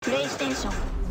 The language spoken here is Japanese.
プレイステーション。